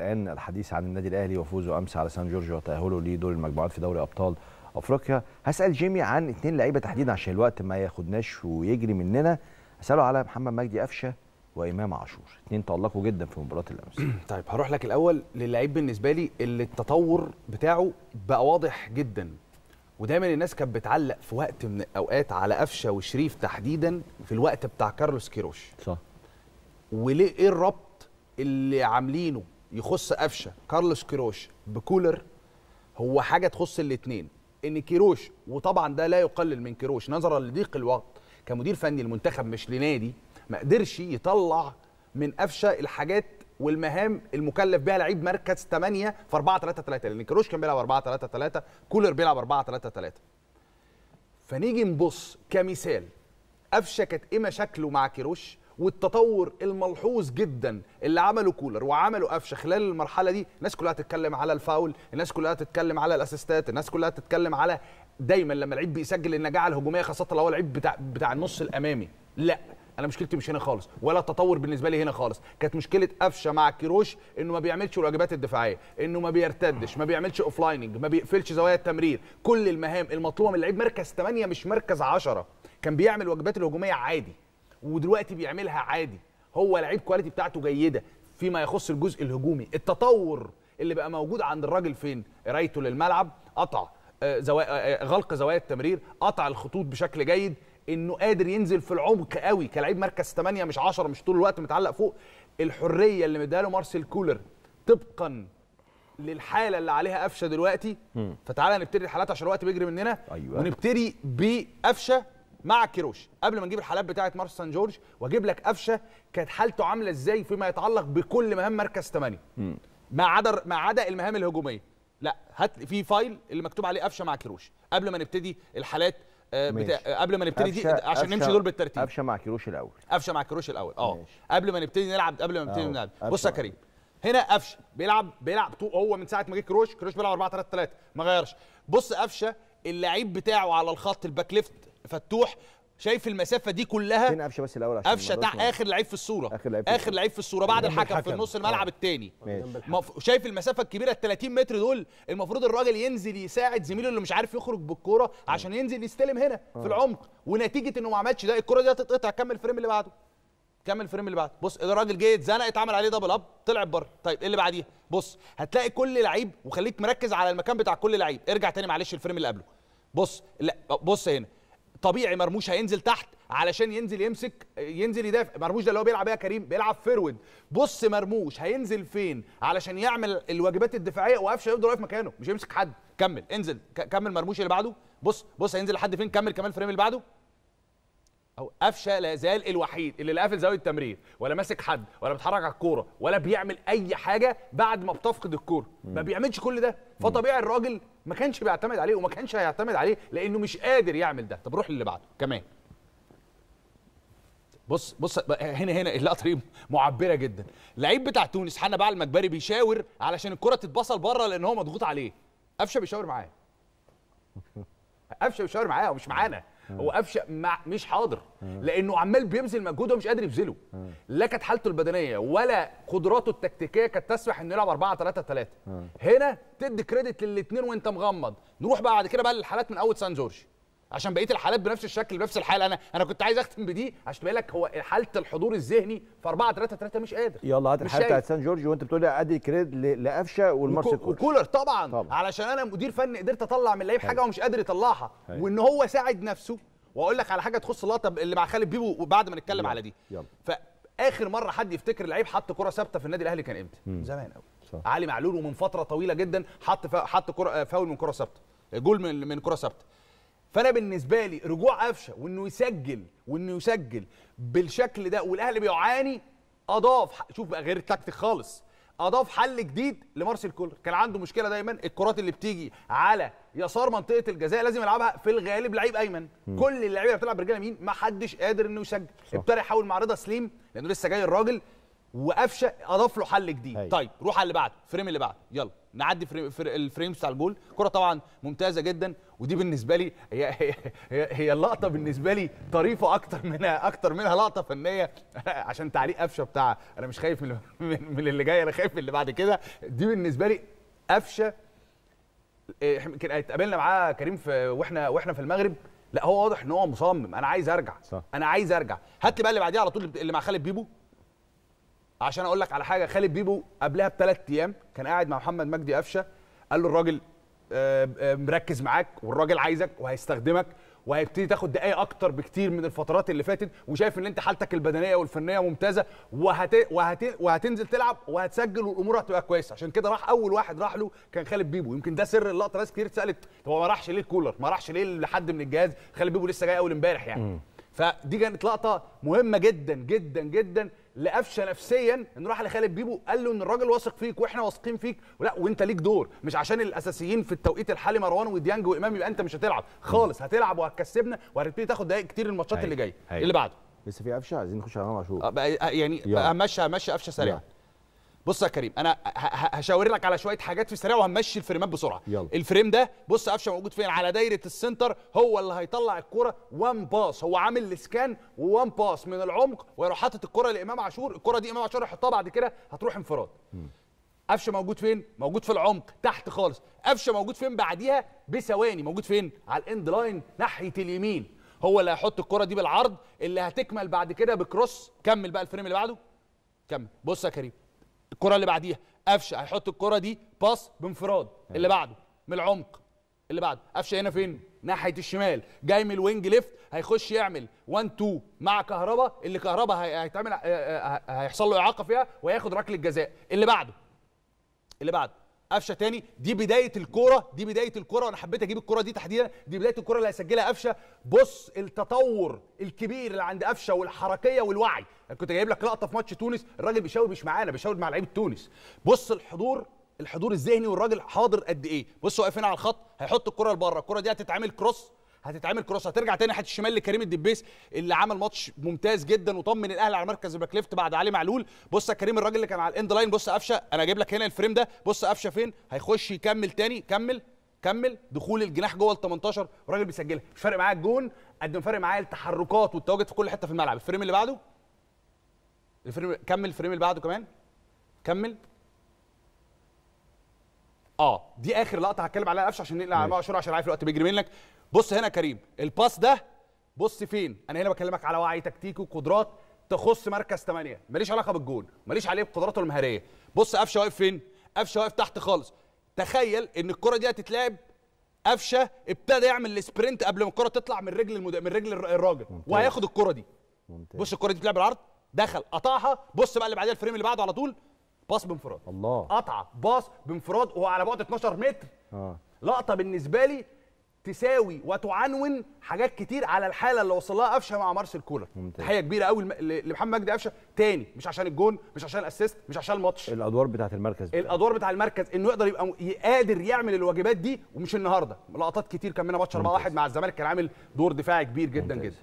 الآن الحديث عن النادي الأهلي وفوزه أمس على سان جورج وتأهله لدور المجموعات في دوري أبطال أفريقيا. هسأل جيمي عن اثنين لعيبة تحديدا عشان الوقت ما ياخدناش ويجري مننا. هساله على محمد مجدي قفشة وإمام عاشور. اثنين تألقوا جدا في مباراة الأمس. طيب هروح لك الأول للعيب بالنسبة لي اللي التطور بتاعه بقى واضح جدا. ودايما الناس كانت بتعلق في وقت من الأوقات على قفشة وشريف تحديدا في الوقت بتاع كارلوس كيروش. صح. وليه إيه الربط اللي عاملينه؟ يخص قفشة. كارلوس كيروش بكولر هو حاجة تخص الاثنين إن كيروش وطبعا ده لا يقلل من كيروش نظرا لضيق الوقت كمدير فني المنتخب مش لنادي ما قدرش يطلع من قفشة الحاجات والمهام المكلف بها لعيب مركز 8 في 4 3 3 لأن كيروش كان بيلعب 4 3 3 كولر بيلعب 4 3 3 فنيجي نبص كمثال قفشة كانت إيه مشاكله مع كيروش والتطور الملحوظ جدا اللي عمله كولر وعمله قفشة خلال المرحلة دي. الناس كلها تتكلم على الفاول الناس كلها تتكلم على الأسيستات الناس كلها تتكلم على دايما لما لعيب بيسجل النجاعة الهجومية خاصة لو هو لعيب بتاع بتاع النص الأمامي. لا أنا مشكلتي مش هنا خالص ولا التطور بالنسبة لي هنا خالص. كانت مشكلة قفشة مع كيروش إنه ما بيعملش الواجبات الدفاعية إنه ما بيرتدش ما بيعملش off lining ما بيقفلش زوايا التمرير. كل المهام المطلوبة من لعيب مركز 8 مش مركز 10 كان بيعمل الواجبات الهجومية عادي. ودلوقتي بيعملها عادي. هو لعيب كواليتي بتاعته جيدة فيما يخص الجزء الهجومي. التطور اللي بقى موجود عند الراجل فين؟ قرايته للملعب. قطع آه، زوا... آه، غلق زوايا التمرير. قطع الخطوط بشكل جيد. إنه قادر ينزل في العمق قوي كلاعب مركز 8 مش 10 مش طول الوقت متعلق فوق. الحرية اللي مديها له مارسيل كولر طبقا للحالة اللي عليها قفشة دلوقتي. فتعالى نبتدي الحالات عشان الوقت بيجري مننا. أيوة. ونبتدي بقفشة مع كيروش. قبل ما نجيب الحالات بتاعه ماتش سان جورج واجيب لك قفشة كانت حالته عاملة إزاي فيما يتعلق بكل مهام مركز 8 ما عدا ما عدا المهام الهجومية. لا هات في file اللي مكتوب عليه قفشة مع كيروش. قبل ما نبتدي الحالات آه، ماشي. آه، قبل ما نبتدي دي عشان نمشي دول بالترتيب. قفشة مع كيروش الأول. قفشة مع كيروش الأول. آه. قبل ما نبتدي نلعب قبل ما نبتدي. نلعب. بص يا كريم. هنا قفشة بيلعب بيلعب هو من ساعة ما جه كيروش. كيروش بيلعب 4 3 3 ما غيرش. بص قفشة اللعيب بتاعه على الخط ال back left فتوح شايف المسافة دي كلها؟ فين قفشة بس الأول عشان قفشة تحت آخر لعيب في الصورة. آخر لعيب في آخر لعيب في الصورة بعد الحكم في. نص الملعب آه. الثاني ماشي. شايف المسافة الكبيرة ال 30 متر دول المفروض الراجل ينزل يساعد زميله اللي مش عارف يخرج بالكورة عشان ينزل يستلم هنا في العمق. ونتيجة إنه ما عملش ده الكورة دي هتتقطع. كمل ال frame اللي بعده. كمل ال frame اللي بعده؟ بص الراجل جه اتزنق اتعمل عليه double up طلع بره. طيب إيه اللي بعديها؟ بص هتلاقي كل لعيب وخليك مركز على المكان بتاع كل لعيب. ارجع تاني معلش ال frame اللي قبله. بص لا بص هنا. طبيعي مرموش هينزل تحت علشان ينزل يمسك ينزل يدافع. مرموش ده اللي هو بيلعب إيه يا كريم بيلعب forward. بص مرموش هينزل فين؟ علشان يعمل الواجبات الدفاعية وقفشه يفضل واقف مكانه. مش هيمسك حد. كمل انزل. كمل مرموش اللي بعده. بص بص هينزل لحد فين؟ كمل كمان ال frame اللي بعده. أو قفشة لا زال الوحيد اللي لا قافل زاوية التمرير ولا ماسك حد ولا بيتحرك على الكورة ولا بيعمل أي حاجة بعد ما بتفقد الكورة. ما بيعملش كل ده. فطبيعي الراجل ما كانش بيعتمد عليه وما كانش هيعتمد عليه لأنه مش قادر يعمل ده. طب روح للي بعده. كمان. بص بص هنا هنا اللقطة دي معبرة جدا. لعيب بتاع تونس حنا بقى المجبري بيشاور علشان الكرة تتبصل بره لأن هو مضغوط عليه. قفشة بيشاور معاه. قفشة بيشاور معاه ومش معانا. هو قفشه مش حاضر. لأنه عمال بيبذل مجهود ومش قادر يبذله. لا كانت حالته البدنية ولا قدراته التكتيكية كانت تسمح إنه يلعب 4 3 3 هنا تدي كريدت للاثنين وإنت مغمض. نروح بعد كده بقى للحالات من أول سان جورج. عشان بقية الحالات بنفس الشكل بنفس الحاله أنا أنا كنت عايز أختم بدي عشان تبين لك هو حالة الحضور الذهني في 4 3 3 مش قادر. يلا هات الحالة. بتاعت سان جورج وأنت بتقول لي أدي كريد لقفشة والمارسيل وكو- كولر وكولر طبعا, طبعاً. علشان أنا مدير فني قدرت أطلع من اللعيب حاجة هو مش قادر يطلعها. وإن هو ساعد نفسه. وأقول لك على حاجة تخص اللقطة اللي مع خالد بيبو بعد ما نتكلم على دي. يلا. فاخر مرة حد يفتكر لعيب حط كرة ثابتة في النادي الأهلي كان إمتى؟ زمان قوي صح. علي معلول ومن فترة طويلة جدا حط حط كرة فاول من كرة ثابتة. جول من من كرة ثابتة. فانا بالنسبة لي رجوع قفشه وانه يسجل وانه يسجل بالشكل ده والاهلي بيعاني اضاف شوف بقى غير التكتيك خالص اضاف حل جديد لمارسيل كولر. كان عنده مشكله دايما الكرات اللي بتيجي على يسار منطقه الجزاء لازم يلعبها في الغالب لعيب ايمن. كل اللعيبه بتلعب برجل يمين ما حدش قادر إنه يسجل. ابتدى يحاول مع رضا سليم لأنه لسه جاي الراجل وقفشه اضاف له حل جديد. هايل. طيب روح على اللي بعده ال frame اللي بعده. يلا. نعدي frame فر- ال frame بتاع الجول كرة طبعا ممتازة جدا. ودي بالنسبة لي هي هي, هي, هي اللقطه بالنسبة لي طريفة أكتر منها أكتر منها لقطة فنية عشان تعليق قفشة بتاع أنا مش خايف من, من, اللي جاي أنا خايف من اللي بعد كده. دي بالنسبة لي قفشة. إيه، يمكن اتقابلنا معاه كريم في وإحنا وإحنا في المغرب. لا هو واضح إن هو مصمم. أنا عايز أرجع. صح. أنا عايز أرجع. هات لي بقى اللي بعديها على طول اللي مع خالد بيبو. عشان أقول لك على حاجة خالد بيبو قبلها بثلاث أيام كان قاعد مع محمد مجدي قفشة قال له الراجل آه، آه، مركز معاك والراجل عايزك وهيستخدمك وهيبتدي تاخد دقايق أكتر بكتير من الفترات اللي فاتت وشايف إن أنت حالتك البدنية والفنية ممتازة وهت... وهت... وهتنزل تلعب وهتسجل والأمور هتبقى كويسة. عشان كده راح أول واحد راح له كان خالد بيبو. يمكن ده سر اللقطة ناس كتير اتسألت طب هو ما راحش ليه الكولر؟ ما راحش ليه لحد من الجهاز؟ خالد بيبو لسه جاي أول امبارح يعني. فدي كانت لقطة مهمة جدا جدا جدا لقفشه نفسيا انه راح لخالد بيبو قال له إن الراجل واثق فيك وإحنا واثقين فيك ولا وأنت ليك دور مش عشان الأساسيين في التوقيت الحالي مروان وديانج وإمام يبقى أنت مش هتلعب خالص هتلعب وهتكسبنا وهتبتدي تاخد دقايق كتير الماتشات. اللي جاية. اللي بعده لسه في قفشة عايزين نخش على امام عاشور آه، آه، يعني. همشي همشي قفشة سريعا يلا. بص يا كريم أنا هشاور لك على شوية حاجات في السريع وهنمشي الفريمات بسرعة. يلا. ال frame ده بص قفشة موجود فين؟ على دايرة ال center هو اللي هيطلع الكرة one pass هو عامل ال scan one pass من العمق ويروح حاطط الكرة لإمام عاشور. الكرة دي إمام عاشور يحطها بعد كده هتروح انفراد. قفشة موجود فين؟ موجود في العمق تحت خالص. قفشة موجود فين بعديها؟ بثواني. موجود فين؟ على ال end line ناحية اليمين. هو اللي هيحط الكرة دي بالعرض اللي هتكمل بعد كده ب cross. كمل بقى ال frame اللي بعده. كمل. بص يا كريم الكرة اللي بعديها. قفشة هيحط الكرة دي pass بانفراد. اللي بعده من العمق. اللي بعده قفشة هنا فين؟ ناحية الشمال. جاي من ال wing left هيخش يعمل 1 2 مع كهربا. اللي كهربا هي- هيتعمل آه، آه، هيحصل له إعاقة فيها وهياخد ركلة جزاء. اللي بعده اللي بعده. قفشه تاني. دي بدايه الكوره دي بدايه الكوره وأنا حبيت أجيب الكوره دي تحديدا. دي بدايه الكوره اللي هيسجلها قفشه. بص التطور الكبير اللي عند قفشه والحركيه والوعي. أنا كنت جايب لك لقطه في ماتش تونس. الراجل بيشاور مش معانا بيشاور مع لعيبه تونس. بص الحضور الحضور الذهني والراجل حاضر قد إيه؟ بص واقف هنا على الخط هيحط الكرة لبره. الكرة دي هتتعمل cross هتتعمل cross هترجع تاني ناحية الشمال لكريم الدبيس اللي عمل ماتش ممتاز جدا وطمن الأهلي على مركز ال back left بعد علي معلول. بص يا كريم الراجل اللي كان على ال end line بص قفشة أنا جايب لك هنا ال frame ده. بص قفشة فين؟ هيخش يكمل تاني كمل كمل. دخول الجناح جوه ال 18 الراجل بيسجلها. مش فارق معايا الجون قد ما فارق معايا التحركات والتواجد في كل حتة في الملعب. ال frame اللي بعده؟ ال frame كمل ال frame اللي بعده كمان. كمل. آه دي آخر لقطة هتكلم عليها قفشة عشان نقلب على. عاشور عشان عارف الوقت بيجري منك. بص هنا كريم ال pass ده بص فين؟ أنا هنا بكلمك على وعي تكتيكي وقدرات تخص مركز 8 ماليش علاقة بالجون ماليش عليه بقدراته المهارية. بص قفشة واقف فين؟ قفشة واقف تحت خالص. تخيل إن الكرة دي هتتلعب قفشة ابتدى يعمل ال sprint قبل ما الكرة تطلع من رجل المد... من رجل الر- الراجل وهياخد الكرة دي. ممتاز. بص الكرة دي بتلعب بالعرض دخل قطعها. بص بقى اللي بعديها ال frame اللي بعده على طول. pass بانفراد. الله. قطعة pass بانفراد وهو على بعد 12 متر. آه. لقطة بالنسبة لي تساوي وتعنون حاجات كتير على الحالة اللي وصل لها قفشة مع مارسيل كولر. تحية كبيرة قوي لمحمد مجدي قفشة. تاني مش عشان الجون مش عشان ال assist مش عشان الماتش. الأدوار بتاعت المركز. بتاعه. الأدوار بتاع المركز إنه يقدر يبقى قادر يعمل الواجبات دي ومش النهارده. لقطات كتير كان منها ماتش 4 1 مع الزمالك كان عامل دور دفاعي كبير جدا ممتاز. جدا.